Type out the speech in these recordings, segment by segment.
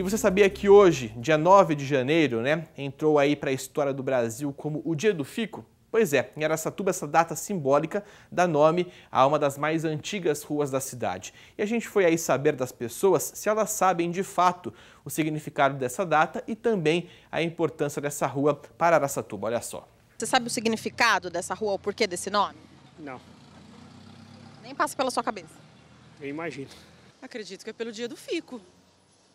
E você sabia que hoje, dia 9 de janeiro, né, entrou aí para a história do Brasil como o Dia do Fico? Pois é, em Aracatuba essa data simbólica dá nome a uma das mais antigas ruas da cidade. E a gente foi aí saber das pessoas se elas sabem de fato o significado dessa data e também a importância dessa rua para Aracatuba. Olha só. Você sabe o significado dessa rua, o porquê desse nome? Não, Nem passa pela sua cabeça. eu imagino. Acredito que é pelo dia do fico,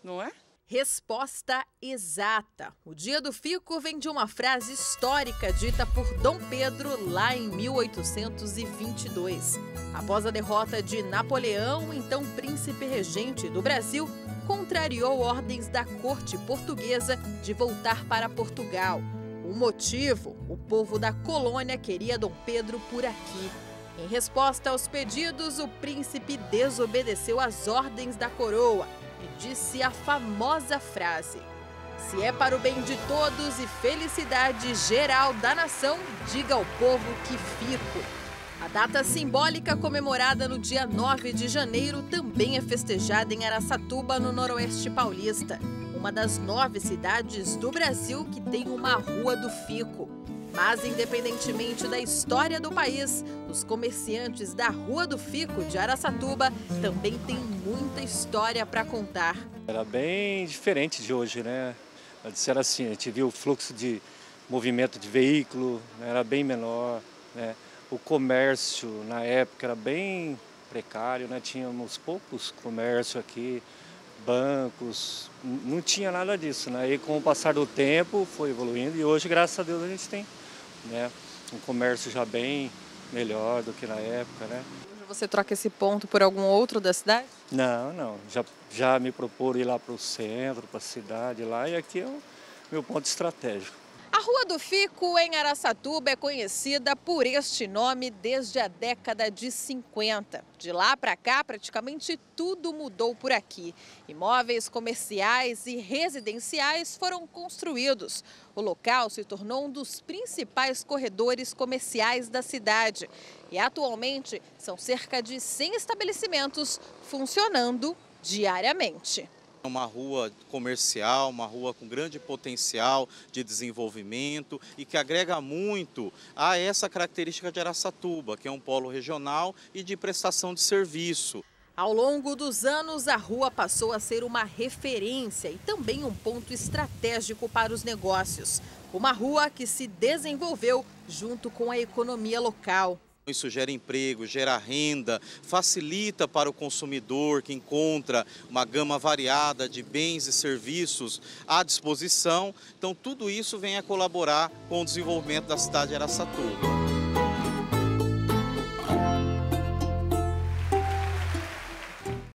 não é? Resposta exata. O Dia do Fico vem de uma frase histórica dita por Dom Pedro lá em 1822. Após a derrota de Napoleão, então príncipe regente do Brasil, contrariou ordens da corte portuguesa de voltar para Portugal. O motivo? O povo da colônia queria Dom Pedro por aqui. Em resposta aos pedidos, o príncipe desobedeceu às ordens da coroa e disse a famosa frase: Se é para o bem de todos e felicidade geral da nação, diga ao povo que fico. A data simbólica comemorada no dia 9 de janeiro também é festejada em Araçatuba, no Noroeste Paulista, uma das nove cidades do Brasil que tem uma Rua do Fico. Mas, independentemente da história do país, os comerciantes da Rua do Fico de Araçatuba também têm muita história para contar. Era bem diferente de hoje, né? Era assim, a gente viu o fluxo de movimento de veículo, né? era bem menor, né? O comércio na época era bem precário, né? Tínhamos poucos comércio aqui, bancos, não tinha nada disso, né? E com o passar do tempo foi evoluindo e hoje, graças a Deus, a gente tem, né? Um comércio já bem melhor do que na época, né? Você troca esse ponto por algum outro da cidade? Não, não. Já, já me propor ir lá para o centro, para a cidade lá, e aqui é o meu ponto estratégico. A Rua do Fico, em Araçatuba, é conhecida por este nome desde a década de 50. De lá para cá, praticamente tudo mudou por aqui. Imóveis comerciais e residenciais foram construídos. O local se tornou um dos principais corredores comerciais da cidade. E atualmente são cerca de 100 estabelecimentos funcionando diariamente. Uma rua comercial, uma rua com grande potencial de desenvolvimento e que agrega muito a essa característica de Araçatuba, que é um polo regional e de prestação de serviço. Ao longo dos anos, a rua passou a ser uma referência e também um ponto estratégico para os negócios. Uma rua que se desenvolveu junto com a economia local. Isso gera emprego, gera renda, facilita para o consumidor que encontra uma gama variada de bens e serviços à disposição. Então, tudo isso vem a colaborar com o desenvolvimento da cidade de Araçatuba.